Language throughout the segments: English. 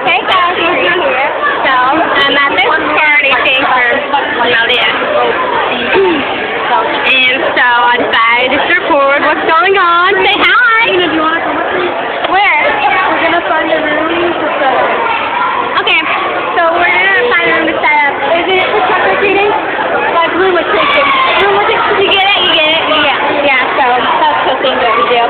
Hey guys, we're here. So, I'm at this party thing for. And so I decided to record what's going on. Say hi! Tina, do you want to come with me? Where? We're going to find a room to set up. Okay, so we're gonna find a room to set up. Is it for trick or treating? Like room with cooking. Room with it. You get it? You get it? Yeah. Yeah. So that's the thing that we do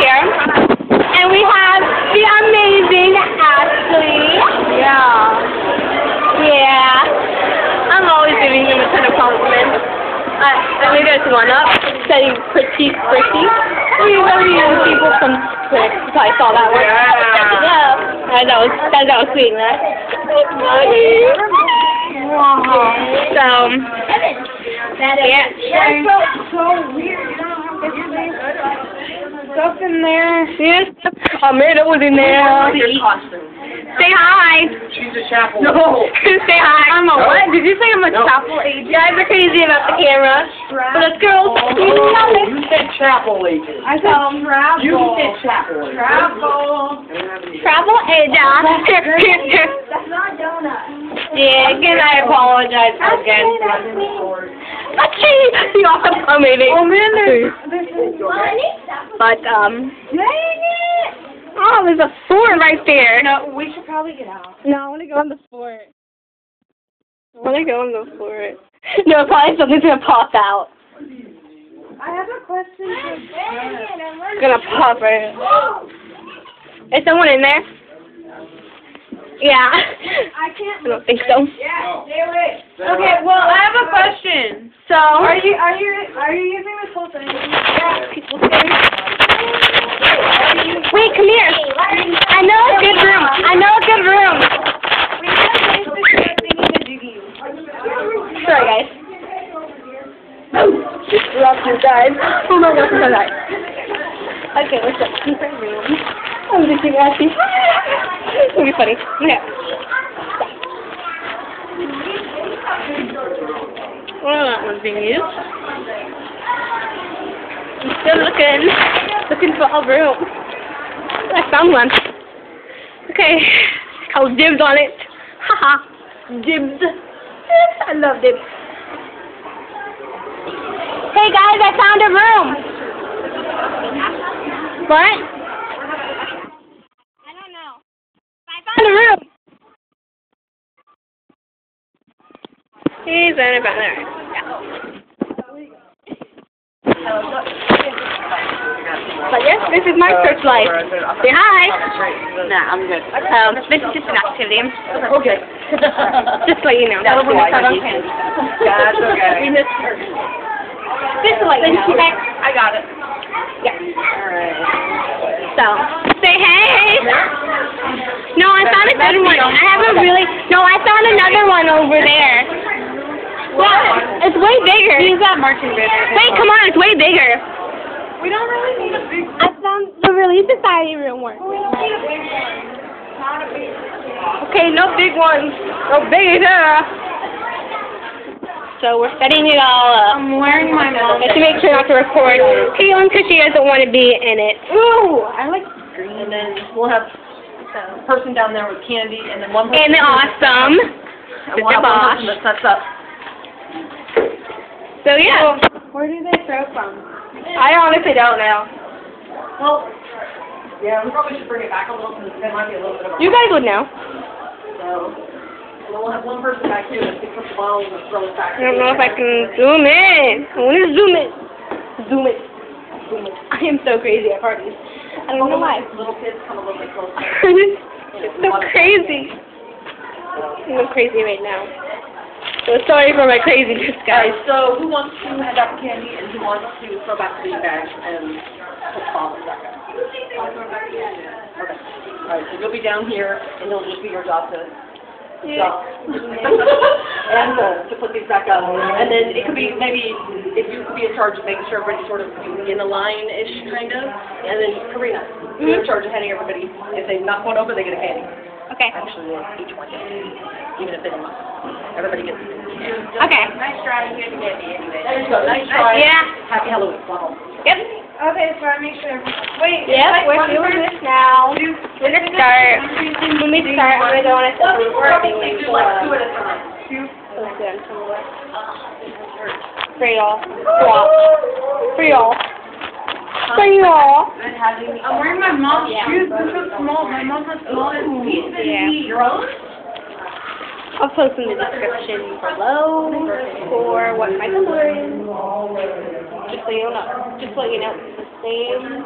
here. And we have the amazing Ashley. Yeah. Yeah. I'm always giving him a ton of compliments. I, I made us one up, saying pretty, pretty. We really young people from Twitter. You probably saw that one. Yeah. That was, that, that was sweet, right? So, yeah. so weird. You don't have this stuff in there. Yes. Amanda was in there. Your costume. Say hi. She's a chapel. No. Say hi. I'm a what? Did you say I'm a No. chapel agent? You guys are crazy about the camera. But us girls, we love it. You said chapel agent. I said travel. You said chapel agent. Travel. Travel agent. That's not donut. yeah, again, I apologize again. Okay, you all have amazing. Oh man, there's, there's But, um, Dang it! Oh, there's a fort right there. No, we should probably get out. No, I want to go on the fort. I want to go on the fort. No, probably something's going to pop out. I have a question for It's going to pop right Is someone in there? Yeah. I I can't. don't think so. Yeah, stay away. Okay, well, I have a question. So, Are you are you are you using this whole thing? Yeah. people say. Wait, come here. I know a good room. I know a good room. Sorry, guys. Just Love you guys. Oh my gosh, so sorry. Okay, what's up? Secret room. I'm just being asking. It'll be funny. Okay. Well, that one's being used. I'm still looking, looking for a room. I found one. Okay, called dibs on it. Haha, dibs. I love dibs. Hey guys, I found a room. What? I don't know. I found a room. He's in about there. But yes, this is my search life. Say hi. Nah, I'm good. Um, this is just an activity. Okay. Just to let you know. That's why That's you need That's okay. Just to let you know. Okay. I got it. Yeah. Alright. So, say hey. No, I found a good one. I haven't really. No, I found another one over there. Yeah, it's way bigger. Use that marching band. Wait, come on, it's way bigger. We don't really need a big. I found the Relief Society room one. We don't need a big one. Not a big. Okay, no big ones. No big either. So we're setting it all up. I'm wearing my mom. Just to make sure not to record Caitlin because she doesn't want to be in it. Ooh, I like. green. And then we'll have a person down there with candy, and then one person. And the awesome. And we'll one person that sets up. So yeah, Where do they throw from? I honestly don't know. Well, yeah, we probably should bring it back a little, because there might be a little bit of a. You guys would know. So, we'll have one person back here that picks up the bottles and throws it back. I don't know if I can zoom in. I want to zoom in. Zoom it. Zoom it. I am so crazy at parties. I don't know why. Little kids come a little bit closer. it's so crazy. I'm crazy right now. So sorry for my craziness, Guys, guys. so who wants to hand out candy and who wants to throw back the bag and put the bottles back up? Okay. Alright, so you'll be down here and it'll just be your job to stop. and uh, to put these back up. And then it could be maybe if you could be in charge of making sure everybody's sort of in a line-ish kind of. And then Karina, you're in charge of handing everybody, if they knock one over, they get a candy. Okay. Actually, each one gets even if they don't. Everybody gets a candy. Okay. Nice try. You get anyway. There you go. Nice try. Yeah. Happy Halloween. Go. Yep. Okay, so I make sure. Wait. Yep, like we're doing this now. Do- We're gonna start. When we start, I'm gonna go on a Well, separate people are thing probably with do like two at a time. let's do it somewhere. For y'all. Swap. For y'all. I'm wearing my mom's Yeah. shoes. They're so small. My mom has small feet. Yeah. Your own? I'll post in the description below for what my color is. Just so you know. Just so you know. It's the same.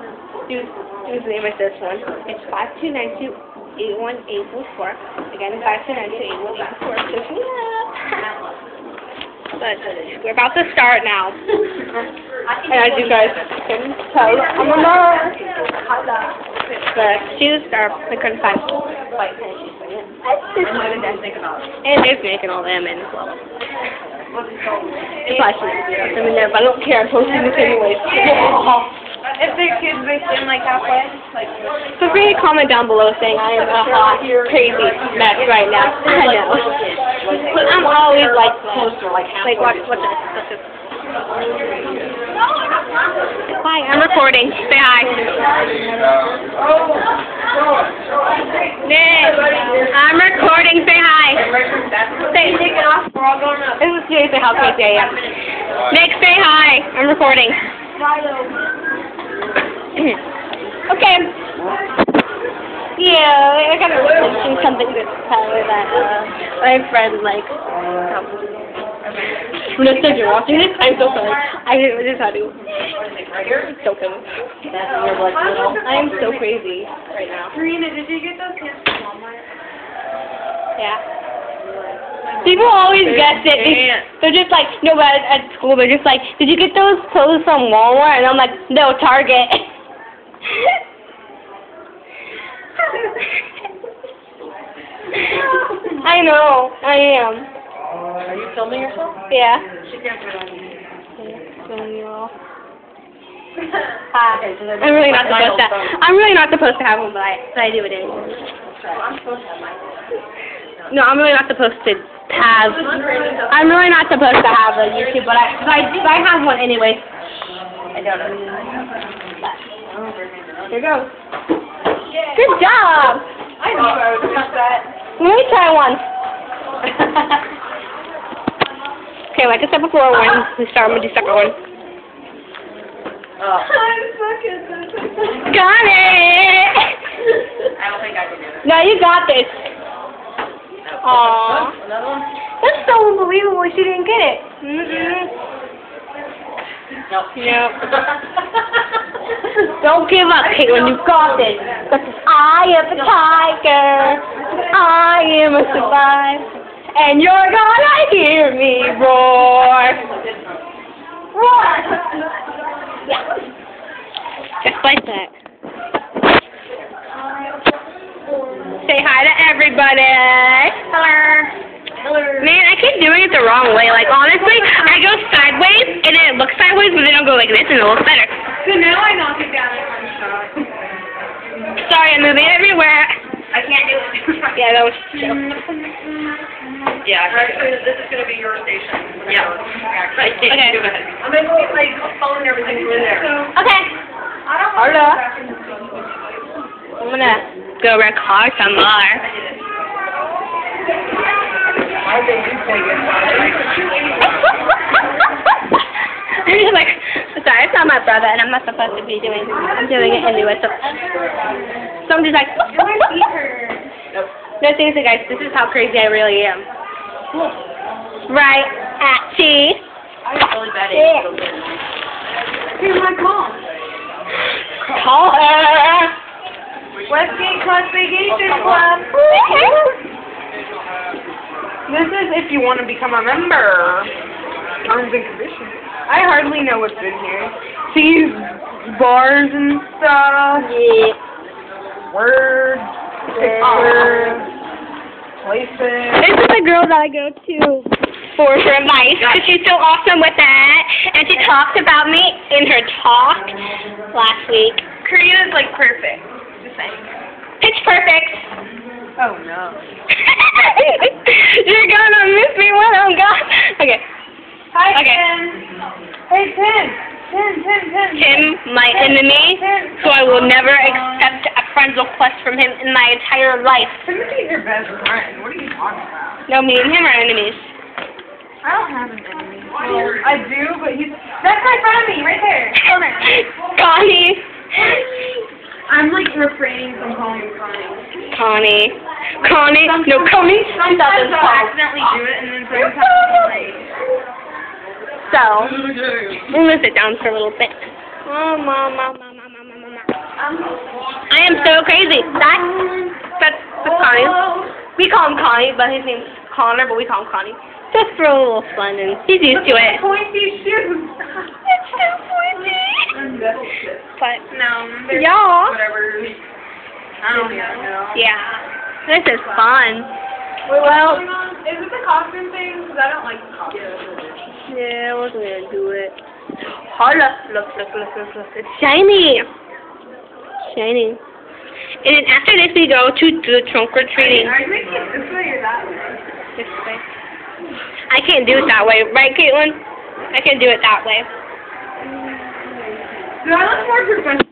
Use the name as this one. It's 5292 81844. Again, 5292 81844. So yeah. But we're about to start now. And as you guys can tell, I'm a nerd. The shoes are, I couldn't find white tennis shoes. for you. What did I think about? And there's making all them in as well. It's actually them in there, but I don't care. I'm posting this anyways. If they're kids, they stand like halfway. Like. So please comment down below saying I am a hot, crazy mess right now. I know. But I'm always like Closer, like halfway. Like, what, what the, what's this? Hi, I'm recording. Say hi. Nick, I'm recording. Say hi. Say, Take it off. We're all going up. this is seriously how am. Nick, say hi. I'm recording. okay. Yeah, I gotta mention something to Tyler that uh, my friend like. Vanessa, if you're watching this, I'm so sorry. I just had to. So funny. I am so crazy right now. Karina, did you get those pants from Walmart? Yeah. People always guess it. They, they're just like, no, but at, at school, they're just like, did you get those clothes from Walmart? And I'm like, no, Target. I know, I am. Are you filming yourself? Yeah. She can't do it on you. Hi. I'm really not supposed to. I'm really not supposed to have one, but I, but I do it anyway. I'm supposed to have mine. No, I'm really not supposed to have. I'm really not supposed to have a YouTube, but I, but I, but I have one anyway. I don't know. Here goes. Good job. I knew I was gonna that. Let me try one. Okay, like I said before, when we start, I'm gonna do second one. Oh, I'm fucking. Got it. I don't think I can do it. No, you got this. Aww. Another one? That's so unbelievable. She didn't get it. Mm-mm. No. Nope. Don't give up, Caitlin. You got this. Because I am the tiger. I am a survivor. And you're gonna hear me roar. Roar. Yeah. Just like that. Say hi to everybody. Hello. Man, I keep doing it the wrong way. Like, honestly, I go sideways, and then it looks sideways, but then I'll go like this, and it looks better. So now I knock it down in one shot. Sorry, I'm moving everywhere. I can't do it. Yeah, that was Yeah, actually, this is gonna be your station. Yeah. Actually, Okay. go ahead. I'm gonna get my phone and everything in there. Okay. I don't Hold. I'm gonna go record some more. I think you take it. I'm just like, sorry, it's not my brother, and I'm not supposed to be doing. I'm doing it anyway, so. So I'm just like. No, seriously, guys, this is how crazy I really am. Right at T. I have really bad Yeah. aches. Here's my mom. Call her. Westgate Classification Club. This is if you want to become a member. Terms and conditions. I hardly know what's in here. These bars and stuff. Yeah. Words. Pictures. Places. This is the girl that I go to for her advice because she's so awesome with that. And she talked about me in her talk last week. Korea's like perfect. Just saying. Pitch perfect. Oh no. You're gonna miss me when I'm gone. Okay. Hi, Okay. Ken. Hey. Tim, Tim, Tim. Tim, my enemy, so I will never accept a friend request from him in my entire life. Timothy's your best friend. What are you talking about? No, me and him are enemies. I don't have an enemy. Well, I do, but he's... That's right in front of me, right there. Come here. Connie. I'm like refraining from calling him Connie. Connie. Connie. No, Connie. Sometimes Something's I'll called. accidentally do it, and then sometimes I'm like... So, I'm gonna sit down for a little bit. Oh, mama, mama, mama, mama, mama. I am so crazy. That, that's, that's Connie. We call him Connie, but his name's Connor, but we call him Connie. Just for a little fun, and he's used to it. Pointy shoes. It's so pointy. But, No, Yeah. whatever. I don't even know. yeah, this is fun. Well, is it the thing? Because I don't like. Yeah, I wasn't gonna do it. Holla! Look, look, look, look, look. It's shiny! Shiny. And then after this, we go to the trunk or treating. Are you making it this way or that way? This way. I can't do it that way, right, Caitlin? I can't do it that way. Do I look more professional?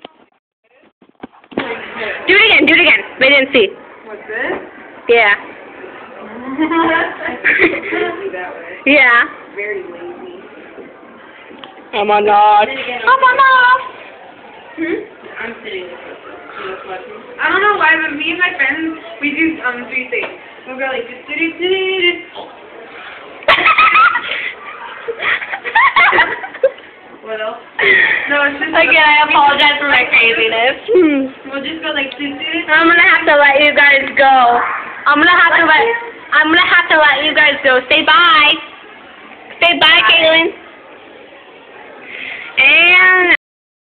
Do it again, do it again. They didn't see. What's this? Yeah. Definitely that way. Yeah. Very lazy. I'm on off. I'm on off. Hmm? I'm sitting with I don't know why, but me and my friends, we do um three things. We'll go like do do do do do. What else? No, it's just Again, I apologize for my craziness. Hmm. We'll just go like do do do. I'm gonna have to let you guys go. I'm gonna have to let I'm gonna have to let you guys go. Say bye. Say bye, Caitlin. And